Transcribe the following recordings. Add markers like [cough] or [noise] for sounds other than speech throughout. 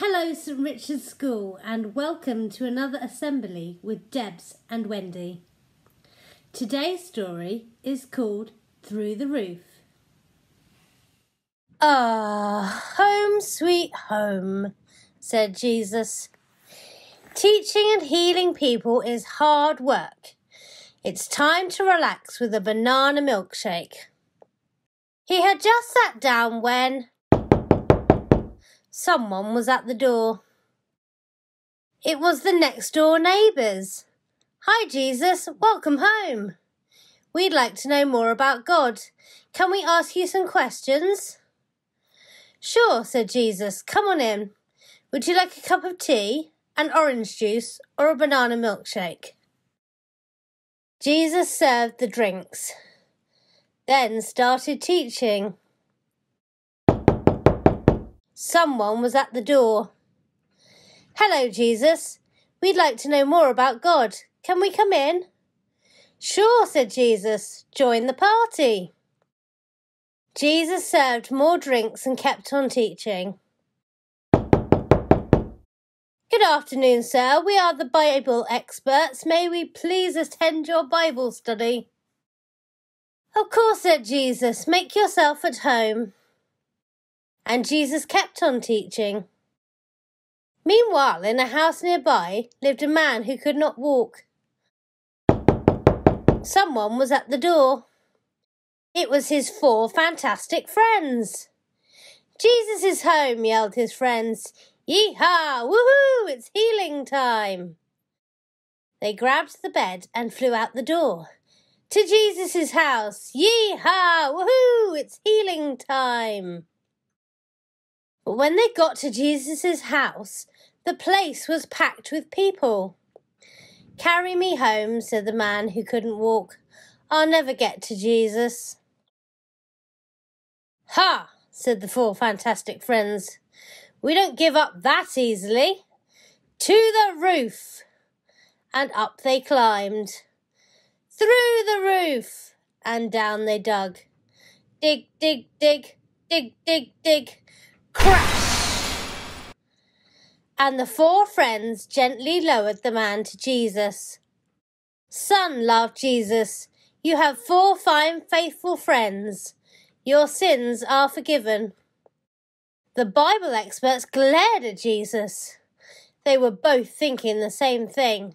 Hello, St Richard's School, and welcome to another assembly with Debs and Wendy. Today's story is called Through the Roof. Ah, home, sweet home, said Jesus. Teaching and healing people is hard work. It's time to relax with a banana milkshake. He had just sat down when someone was at the door. It was the next door neighbours. Hi, Jesus, welcome home. We'd like to know more about God. Can we ask you some questions? Sure, said Jesus. Come on in. Would you like a cup of tea, an orange juice, or a banana milkshake? Jesus served the drinks, then started teaching. Someone was at the door. Hello, Jesus. We'd like to know more about God. Can we come in? Sure, said Jesus. Join the party. Jesus served more drinks and kept on teaching. Good afternoon, sir. We are the Bible experts. May we please attend your Bible study? Of course, said Jesus. Make yourself at home. And Jesus kept on teaching. Meanwhile, in a house nearby lived a man who could not walk. Someone was at the door. It was his four fantastic friends. Jesus is home, yelled his friends. Yee-haw! Woohoo! It's healing time! They grabbed the bed and flew out the door. To Jesus' house! Yee-haw! Woohoo! It's healing time! When they got to Jesus' house, the place was packed with people. Carry me home, said the man who couldn't walk. I'll never get to Jesus. Ha! said the four fantastic friends. We don't give up that easily. To the roof! And up they climbed. Through the roof! And down they dug. Dig, dig, dig, dig, dig, dig. Crash! And the four friends gently lowered the man to Jesus. Son, laughed Jesus, you have four fine, faithful friends. Your sins are forgiven. The Bible experts glared at Jesus. They were both thinking the same thing.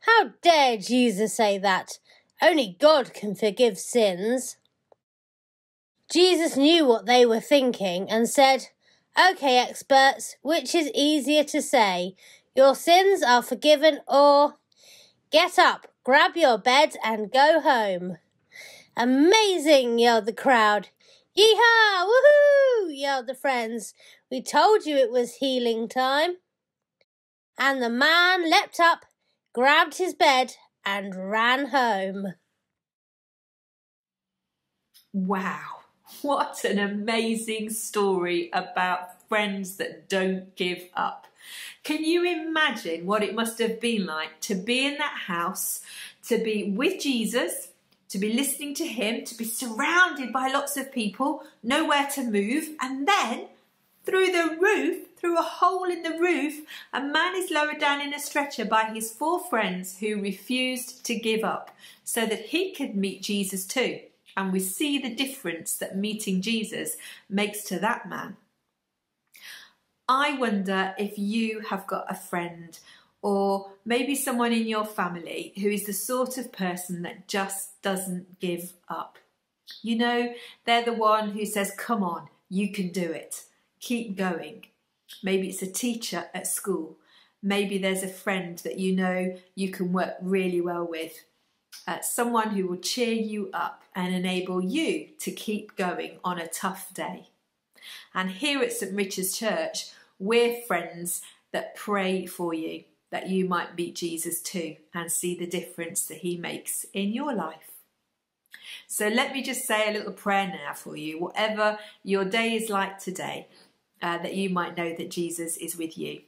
How dare Jesus say that? Only God can forgive sins. Jesus knew what they were thinking and said, Okay, experts, which is easier to say? Your sins are forgiven or get up, grab your bed and go home. Amazing, yelled the crowd. Yeehaw! Woohoo! yelled the friends. We told you it was healing time. And the man leapt up, grabbed his bed, and ran home. Wow, [laughs] what an amazing story about friends that don't give up. Can you imagine what it must have been like to be in that house, to be with Jesus, to be listening to him, to be surrounded by lots of people, nowhere to move, and then through the roof, through a hole in the roof, a man is lowered down in a stretcher by his four friends who refused to give up so that he could meet Jesus too. And we see the difference that meeting Jesus makes to that man. I wonder if you have got a friend or maybe someone in your family who is the sort of person that just doesn't give up. You know, they're the one who says, Come on, you can do it, keep going. Maybe it's a teacher at school. Maybe there's a friend that you know you can work really well with. Uh, someone who will cheer you up and enable you to keep going on a tough day. And here at St Richard's Church, we're friends that pray for you that you might meet Jesus too and see the difference that he makes in your life. So let me just say a little prayer now for you, whatever your day is like today, uh, that you might know that Jesus is with you.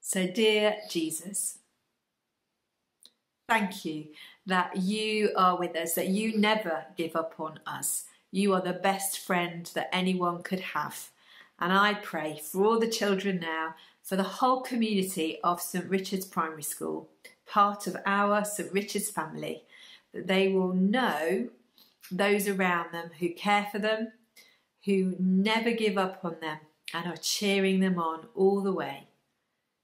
So, dear Jesus, thank you that you are with us, that you never give up on us. You are the best friend that anyone could have. And I pray for all the children now, for the whole community of St Richard's Primary School, part of our St Richard's family, that they will know those around them who care for them, who never give up on them, and are cheering them on all the way.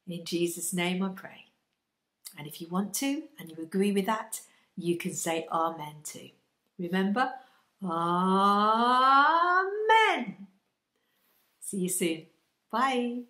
In Jesus' name I pray. And if you want to and you agree with that, you can say Amen too. Remember, Amen. See you soon. Bye.